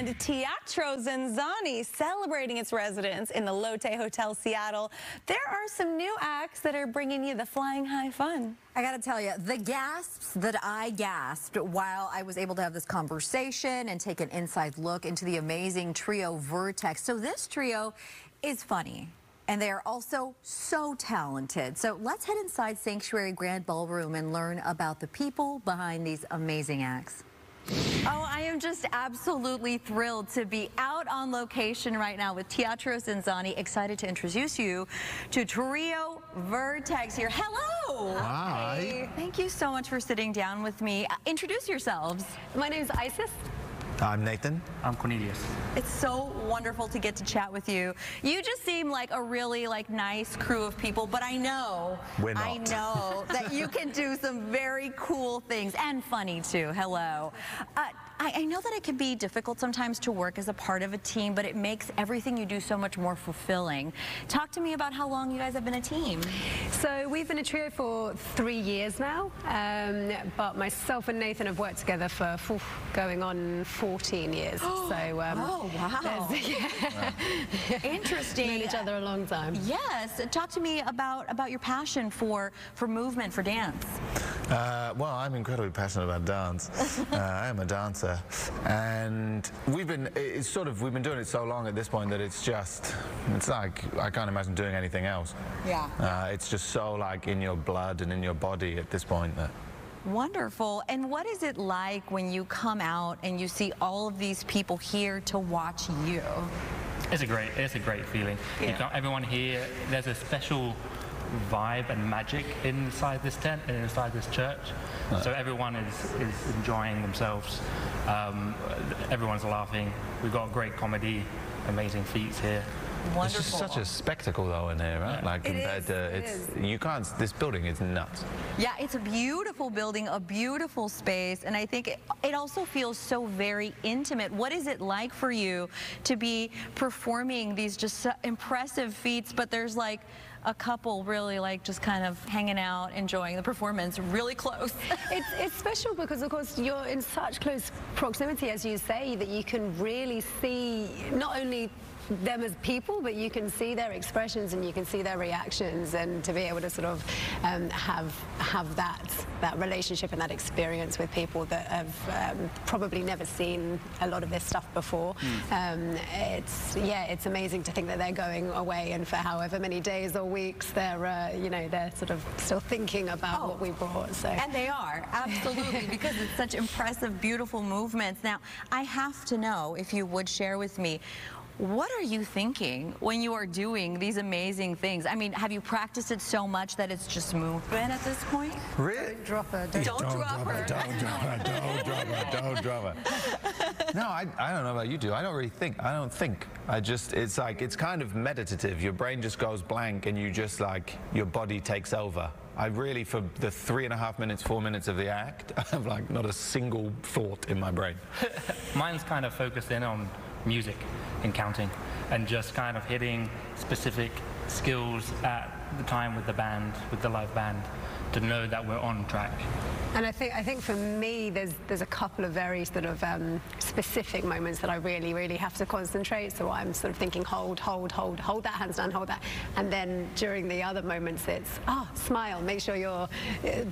And Teatro Zinzanni celebrating its residence in the Lotte Hotel Seattle. There are some new acts that are bringing you the flying high fun. I gotta tell you, the gasps that I gasped while I was able to have this conversation and take an inside look into the amazing trio Vertex. So this trio is funny. And they are also so talented. So let's head inside Sanctuary Grand Ballroom and learn about the people behind these amazing acts. Oh, I am just absolutely thrilled to be out on location right now with Teatro Zinzanni. Excited to introduce you to Trio Vertex here. Hello. Hi. Thank you so much for sitting down with me. Uh, introduce yourselves. My name is Isis. I'm Nathan. I'm Cornelius. It's so wonderful to get to chat with you. You just seem like a really like nice crew of people, but I know, We're not. I know that you can do some very cool things and funny too. Hello. Uh, I, I know that it can be difficult sometimes to work as a part of a team, but it makes everything you do so much more fulfilling. Talk to me about how long you guys have been a team. So we've been a trio for three years now, um, but myself and Nathan have worked together for going on 14 years. so um, Oh, wow. yeah. Interesting. Known each other a long time. Yes. Talk to me about about your passion for for movement, for dance. Uh, well, I'm incredibly passionate about dance. uh, I am a dancer, and we've been it's sort of we've been doing it so long at this point that it's just it's like I can't imagine doing anything else. Yeah. Uh, it's just so like in your blood and in your body at this point that. Wonderful. And what is it like when you come out and you see all of these people here to watch you? It's a great, it's a great feeling. Yeah. got everyone here. There's a special vibe and magic inside this tent and inside this church. So everyone is, is enjoying themselves. Um, everyone's laughing. We've got great comedy, amazing feats here. Wonderful. It's just such a spectacle though in here, right? Like It compared is, to it it's is. you can't. This building is nuts. Yeah, it's a beautiful building, a beautiful space, and I think it, it also feels so very intimate. What is it like for you to be performing these just impressive feats, but there's like a couple really like just kind of hanging out, enjoying the performance really close? It's, it's special because, of course, you're in such close proximity, as you say, that you can really see not only them as people, but you can see their expressions and you can see their reactions, and to be able to sort of um, have have that that relationship and that experience with people that have um, probably never seen a lot of this stuff before. Um, it's yeah, it's amazing to think that they're going away, and for however many days or weeks, they're uh, you know they're sort of still thinking about Oh. what we brought. So. And they are, absolutely, because it's such impressive, beautiful movements. Now, I have to know, if you would share with me, what are you thinking when you are doing these amazing things? I mean, have you practiced it so much that it's just movement at this point? Really? Don't drop her. Don't, drop her. Don't drop her. Don't drop her. Don't drop her. No, I, I don't know about you two. I don't really think. I don't think. I just, it's like, it's kind of meditative. Your brain just goes blank and you just like, your body takes over. I really, for the three and a half minutes, four minutes of the act, I have like not a single thought in my brain. Mine's kind of focused in on music and counting and just kind of hitting specific skills at the time with the band, with the live band, to know that we're on track. And I think I think for me, there's there's a couple of very sort of um, specific moments that I really really have to concentrate. So I'm sort of thinking, hold, hold, hold, hold that handstand, hold that, and then during the other moments, it's ah, smile, make sure you're uh,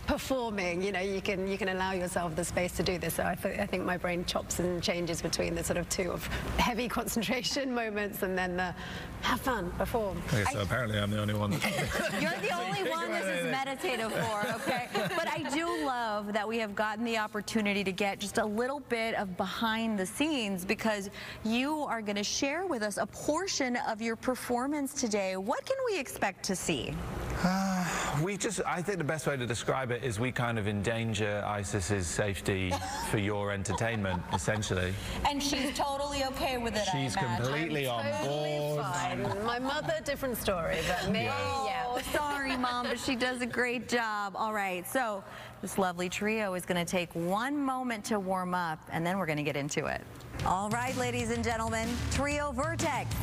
performing. You know, you can you can allow yourself the space to do this. So I, th- I think my brain chops and changes between the sort of two of heavy concentration moments and then the have fun, perform. Okay, so apparently I'm the only one. You're the only one this is meditative for, okay? But I do love that we have gotten the opportunity to get just a little bit of behind the scenes because you are going to share with us a portion of your performance today. What can we expect to see? We just, I think the best way to describe it is we kind of endanger Isis's safety for your entertainment, essentially. And she's totally okay with it, She's completely on Totally board. fine. My mother, different story, but me, yeah. Sorry, Mom, but she does a great job. All right, so this lovely trio is going to take one moment to warm up, and then we're going to get into it. All right, ladies and gentlemen, Trio Vertex.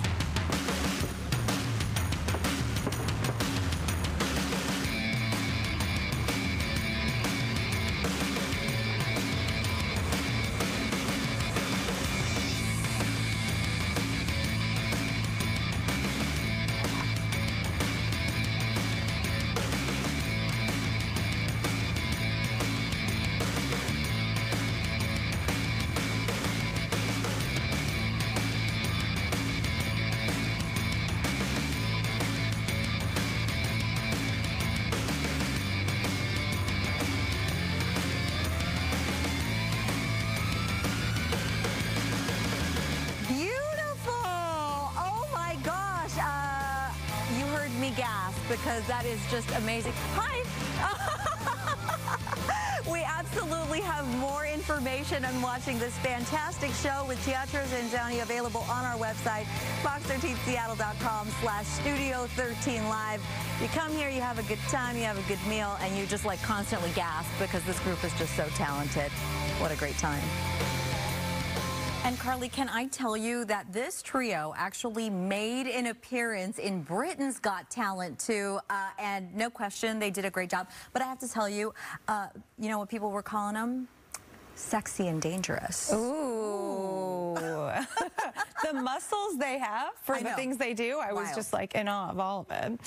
Because that is just amazing. Hi. we absolutely have more information on watching this fantastic show with Teatro Zinzanni available on our website, fox13seattle.com slash studio 13 live. You come here, you have a good time, you have a good meal, and you just like constantly gasp because this group is just so talented. What a great time. And Carly, can I tell you that this trio actually made an appearance in Britain's Got Talent too, uh, and no question, they did a great job. But I have to tell you, uh, you know what people were calling them? Sexy and dangerous. Ooh. the muscles they have for the things they do, I was just like in awe of all of it.